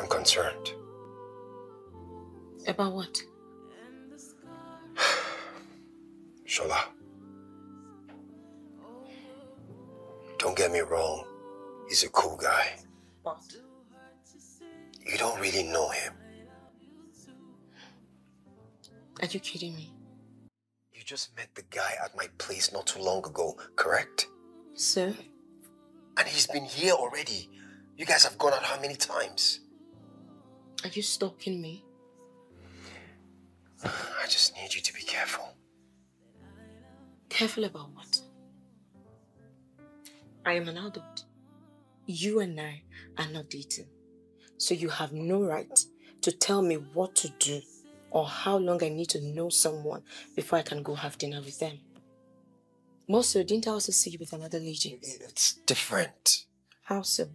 I'm concerned. About what? Shola. Don't get me wrong. He's a cool guy. What? You don't really know him. Are you kidding me? You just met the guy at my place not too long ago, correct? Sir? And he's been here already. You guys have gone out how many times? Are you stalking me? I just need you to be careful. Careful about what? I am an adult. You and I are not dating. So you have no right to tell me what to do or how long I need to know someone before I can go have dinner with them. Most so, didn't I also see you with another lady? It's different. How so?